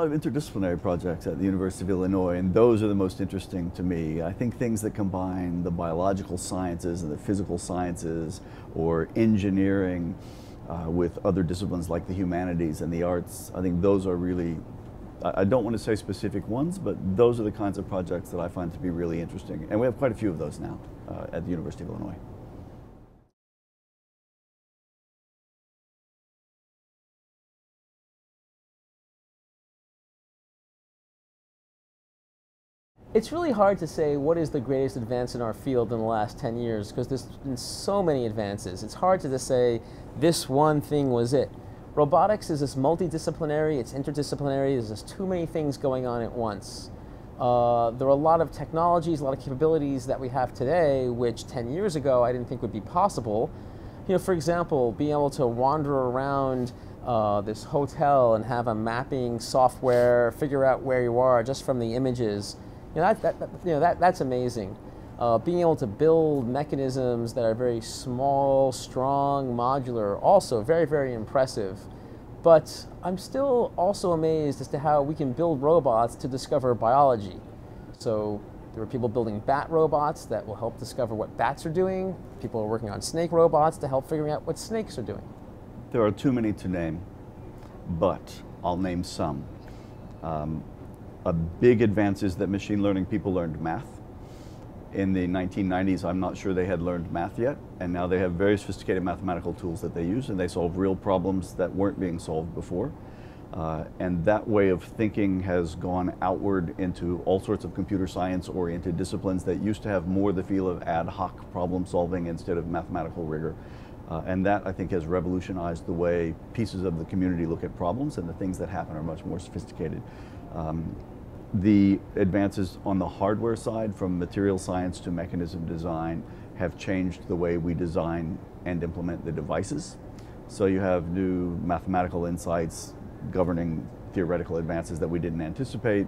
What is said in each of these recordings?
lot of interdisciplinary projects at the University of Illinois, and those are the most interesting to me. I think things that combine the biological sciences and the physical sciences or engineering uh, with other disciplines like the humanities and the arts, I think those are really, I don't want to say specific ones, but those are the kinds of projects that I find to be really interesting. And we have quite a few of those now uh, at the University of Illinois. It's really hard to say what is the greatest advance in our field in the last 10 years because there's been so many advances. It's hard to just say this one thing was it. Robotics is this multidisciplinary, it's interdisciplinary, there's just too many things going on at once. Uh, there are a lot of technologies, a lot of capabilities that we have today, which 10 years ago I didn't think would be possible. You know, for example, being able to wander around uh, this hotel and have a mapping software figure out where you are just from the images you know, that, that, you know, that, that's amazing. Uh, being able to build mechanisms that are very small, strong, modular, also very, very impressive. But I'm still also amazed as to how we can build robots to discover biology. So there are people building bat robots that will help discover what bats are doing. People are working on snake robots to help figuring out what snakes are doing. There are too many to name, but I'll name some. Um, a big advance is that machine learning people learned math. In the 1990s, I'm not sure they had learned math yet, and now they have very sophisticated mathematical tools that they use, and they solve real problems that weren't being solved before. Uh, and that way of thinking has gone outward into all sorts of computer science oriented disciplines that used to have more the feel of ad hoc problem solving instead of mathematical rigor. Uh, and that, I think, has revolutionized the way pieces of the community look at problems, and the things that happen are much more sophisticated. Um, the advances on the hardware side, from material science to mechanism design, have changed the way we design and implement the devices. So you have new mathematical insights governing theoretical advances that we didn't anticipate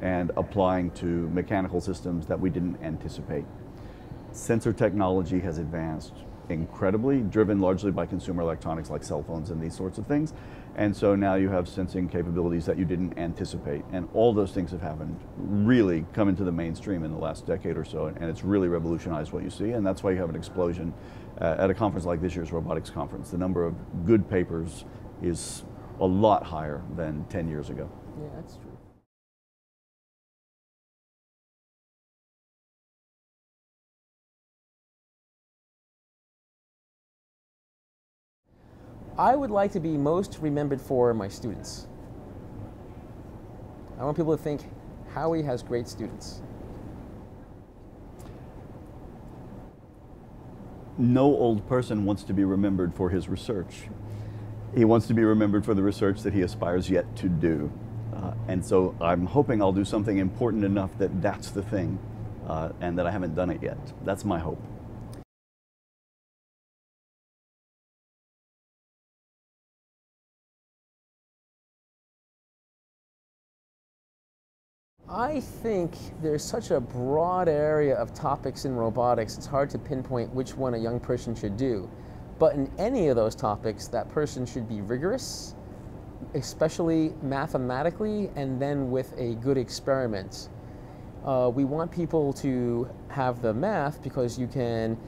and applying to mechanical systems that we didn't anticipate. Sensor technology has advanced incredibly, driven largely by consumer electronics like cell phones and these sorts of things. And so now you have sensing capabilities that you didn't anticipate. And all those things have happened, really come into the mainstream in the last decade or so. And it's really revolutionized what you see. And that's why you have an explosion uh, at a conference like this year's robotics conference. The number of good papers is a lot higher than 10 years ago. Yeah, that's true. I would like to be most remembered for my students. I want people to think Howie has great students. No old person wants to be remembered for his research. He wants to be remembered for the research that he aspires yet to do. Uh, and so I'm hoping I'll do something important enough that that's the thing uh, and that I haven't done it yet. That's my hope. I think there's such a broad area of topics in robotics, it's hard to pinpoint which one a young person should do. But in any of those topics, that person should be rigorous, especially mathematically, and then with a good experiment. Uh, we want people to have the math because you can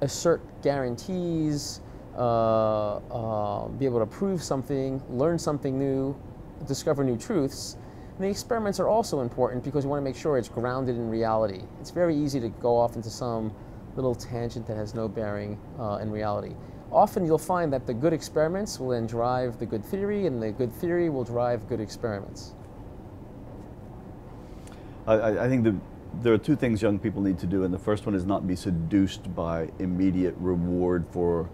assert guarantees, uh, uh, be able to prove something, learn something new, discover new truths. And the experiments are also important because you want to make sure it's grounded in reality. It's very easy to go off into some little tangent that has no bearing uh, in reality. Often you'll find that the good experiments will then drive the good theory, and the good theory will drive good experiments. I, I think the, there are two things young people need to do, and the first one is not be seduced by immediate reward for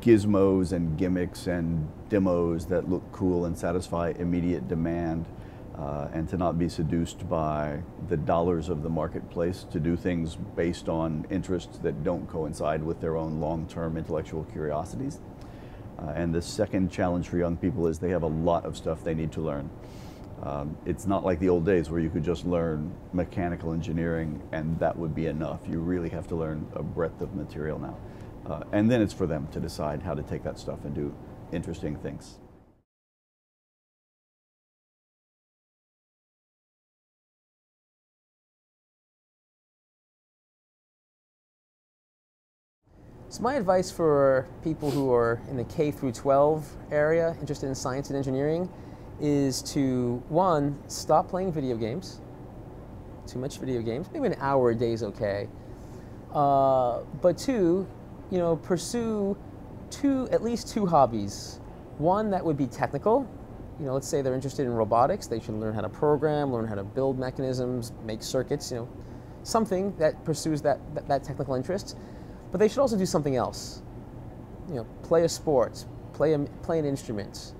gizmos and gimmicks and demos that look cool and satisfy immediate demand uh, and to not be seduced by the dollars of the marketplace to do things based on interests that don't coincide with their own long-term intellectual curiosities. Uh, and the second challenge for young people is they have a lot of stuff they need to learn. Um, it's not like the old days where you could just learn mechanical engineering and that would be enough. You really have to learn a breadth of material now. Uh, and then it's for them to decide how to take that stuff and do interesting things. So my advice for people who are in the K through 12 area, interested in science and engineering, is to one, stop playing video games. Too much video games. Maybe an hour a day is okay. Uh, but two, you know, pursue two, at least two hobbies. One that would be technical. You know, let's say they're interested in robotics. They should learn how to program, learn how to build mechanisms, make circuits. You know, something that pursues that, that, that technical interest. But they should also do something else. You know, play a sport, play, a, play an instrument,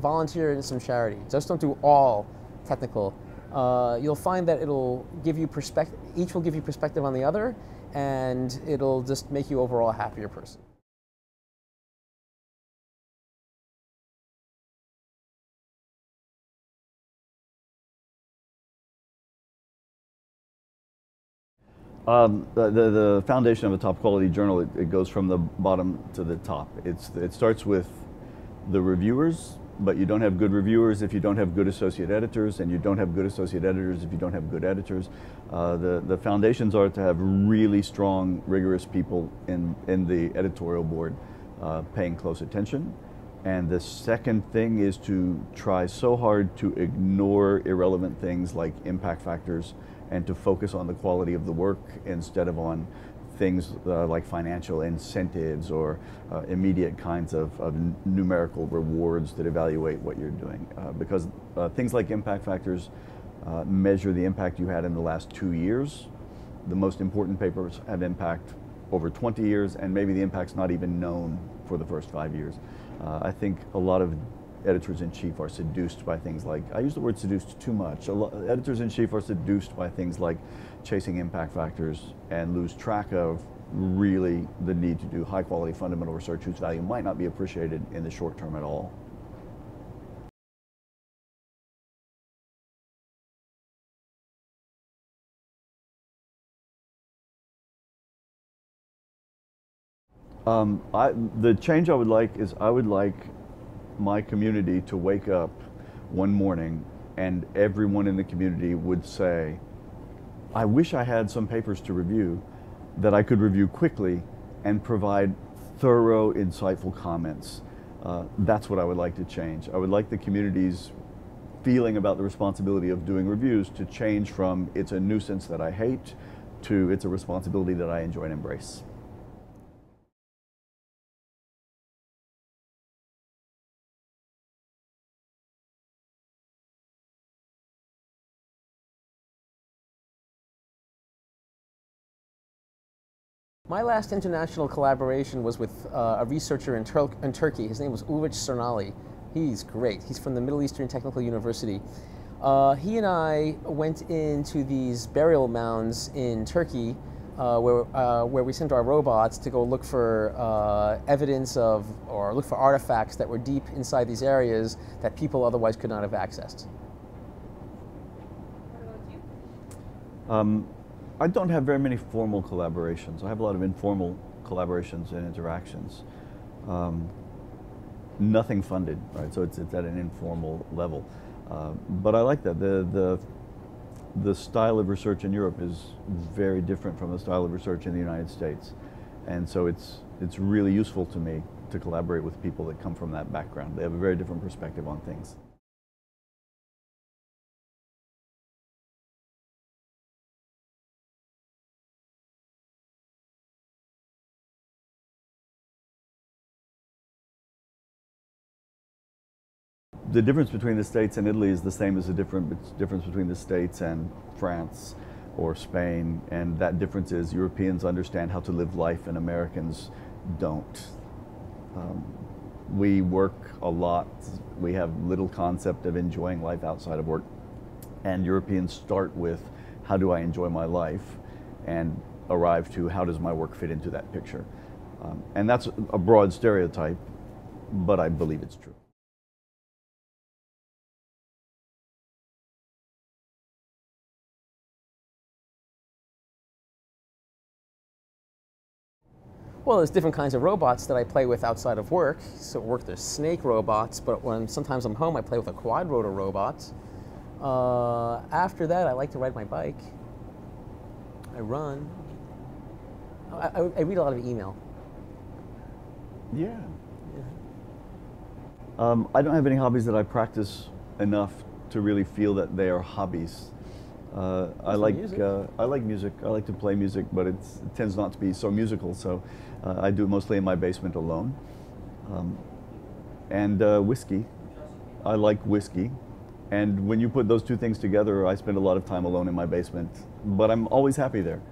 volunteer in some charity. Just don't do all technical. Uh, you'll find that it'll give you perspective, each will give you perspective on the other, and it'll just make you overall a happier person. Um, the, the, foundation of a top quality journal, it, it, goes from the bottom to the top. It's, it starts with the reviewers, but you don't have good reviewers if you don't have good associate editors, and you don't have good associate editors if you don't have good editors. Uh, the, the foundations are to have really strong, rigorous people in, in the editorial board uh, paying close attention. And the second thing is to try so hard to ignore irrelevant things like impact factors and to focus on the quality of the work instead of on things uh, like financial incentives or uh, immediate kinds of, of, numerical rewards that evaluate what you're doing. Uh, because uh, things like impact factors uh, measure the impact you had in the last two years. The most important papers have impact over 20 years, and maybe the impact's not even known for the first five years. I think a lot of editors-in-chief are seduced by things like, I use the word seduced too much, editors-in-chief are seduced by things like chasing impact factors and lose track of really the need to do high quality fundamental research whose value might not be appreciated in the short term at all. Um, I, the change I would like is I would like my community to wake up one morning and everyone in the community would say, I wish I had some papers to review that I could review quickly and provide thorough, insightful comments. Uh, that's what I would like to change. I would like the community's feeling about the responsibility of doing reviews to change from it's a nuisance that I hate to it's a responsibility that I enjoy and embrace. My last international collaboration was with uh, a researcher in, Tur in, Turkey. His name was Uluc Saranli. He's great. He's from the Middle Eastern Technical University. Uh, he and I went into these burial mounds in Turkey uh, where, uh, where we sent our robots to go look for uh, evidence of or look for artifacts that were deep inside these areas that people otherwise could not have accessed. Um, I don't have very many formal collaborations. I have a lot of informal collaborations and interactions. Um, nothing funded, right? So it's, it's at an informal level. Uh, but I like that. The, the, the style of research in Europe is very different from the style of research in the United States. And so it's, it's really useful to me to collaborate with people that come from that background. They have a very different perspective on things. The difference between the States and Italy is the same as the different, difference between the States and France or Spain. And that difference is Europeans understand how to live life and Americans don't. Um, we work a lot. We have little concept of enjoying life outside of work. And Europeans start with how do I enjoy my life and arrive to how does my work fit into that picture. Um, and that's a broad stereotype, but I believe it's true. Well, there's different kinds of robots that I play with outside of work. So at work there's snake robots, but when sometimes I'm home I play with a quad rotor robot. Uh, after that I like to ride my bike. I run. I, I, I read a lot of email. Yeah. Um, I don't have any hobbies that I practice enough to really feel that they are hobbies. Uh, I like music. uh, I like music. I like to play music, but it's, it tends not to be so musical. So uh, I do it mostly in my basement alone. Um, and uh, whiskey. I like whiskey. And when you put those two things together, I spend a lot of time alone in my basement. But I'm always happy there.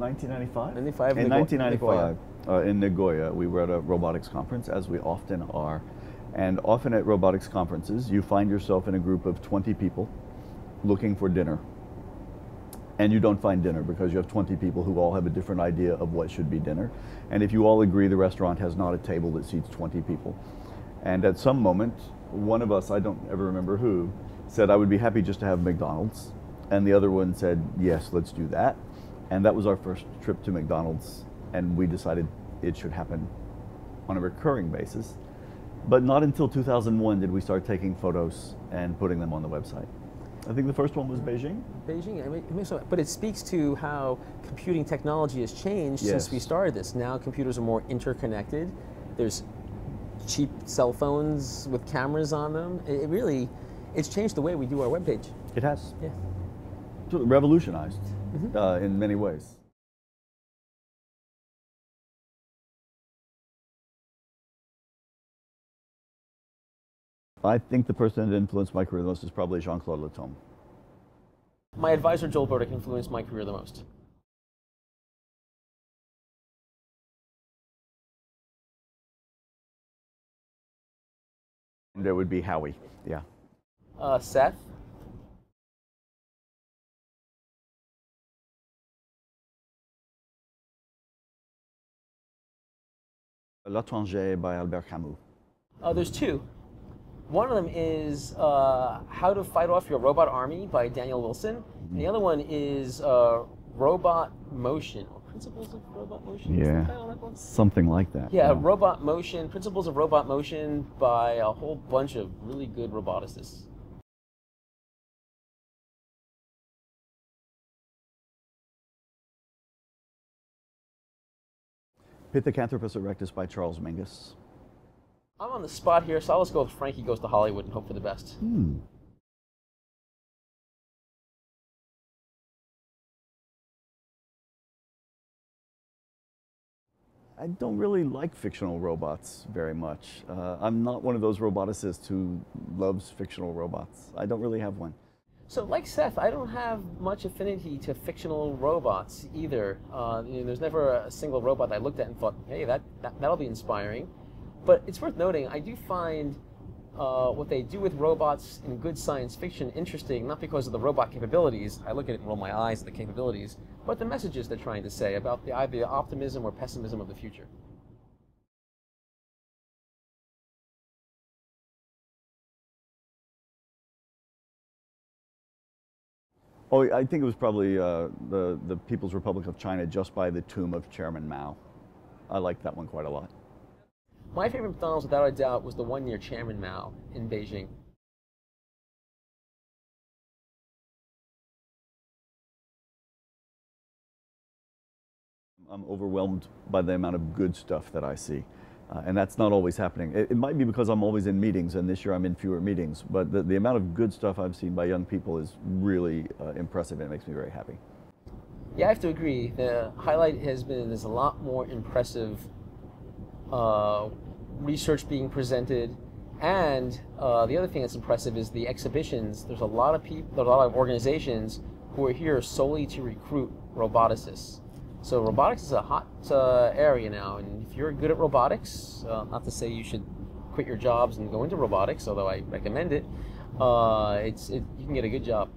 Nineteen ninety-five. 95 In 1995, uh, in Nagoya, we were at a robotics conference, as we often are. And often at robotics conferences, you find yourself in a group of 20 people looking for dinner. And you don't find dinner because you have 20 people who all have a different idea of what should be dinner. And if you all agree the restaurant has not a table that seats 20 people. And at some moment, one of us, I don't ever remember who, said, I would be happy just to have McDonald's. And the other one said, yes, let's do that. And that was our first trip to McDonald's. And we decided it should happen on a recurring basis. But not until 2001 did we start taking photos and putting them on the website. I think the first one was Beijing. Beijing, I mean, so, but it speaks to how computing technology has changed since we started this. Now computers are more interconnected. There's cheap cell phones with cameras on them. It, really, it's changed the way we do our webpage. It has. Yeah. Of revolutionized uh, in many ways. I think the person that influenced my career the most is probably Jean Claude Latombe. My advisor Joel Burdick influenced my career the most. There would be Howie. Yeah. Uh, Seth, L'Étranger by Albert Camus. uh, there's two. One of them is uh, How to Fight Off Your Robot Army by Daniel Wilson. And the other one is uh, Robot Motion. or Principles of Robot Motion? Yeah. title of that one? Something like that. Yeah, Robot Motion, Principles of Robot Motion by a whole bunch of really good roboticists. Pithecanthropus erectus by Charles Mingus. I'm on the spot here, so I'll just go with Frankie Goes to Hollywood and hope for the best. Hmm. I don't really like fictional robots very much. Uh, I'm not one of those roboticists who loves fictional robots. I don't really have one. So, like Seth, I don't have much affinity to fictional robots either. Uh, you know, there's never a single robot I looked at and thought, hey, that, that, that'll be inspiring. But it's worth noting, I do find uh, what they do with robots in good science fiction interesting, not because of the robot capabilities, I look at it and roll my eyes at the capabilities, but the messages they're trying to say about the, either the optimism or pessimism of the future. Oh, I think it was probably uh, the, the People's Republic of China just by the tomb of Chairman Mao. I like that one quite a lot. My favorite McDonald's, without a doubt, was the one near Chairman Mao in Beijing. I'm overwhelmed by the amount of good stuff that I see. Uh, and that's not always happening. It, it might be because I'm always in meetings, and this year I'm in fewer meetings. But the, the amount of good stuff I've seen by young people is really uh, impressive, and it makes me very happy. Yeah, I have to agree. The highlight has been there's a lot more impressive uh, research being presented, and uh, the other thing that's impressive is the exhibitions. There's a lot of people, there's a lot of organizations who are here solely to recruit roboticists. So robotics is a hot uh, area now, and if you're good at robotics, uh, not to say you should quit your jobs and go into robotics, although I recommend it, uh, it's it, you can get a good job.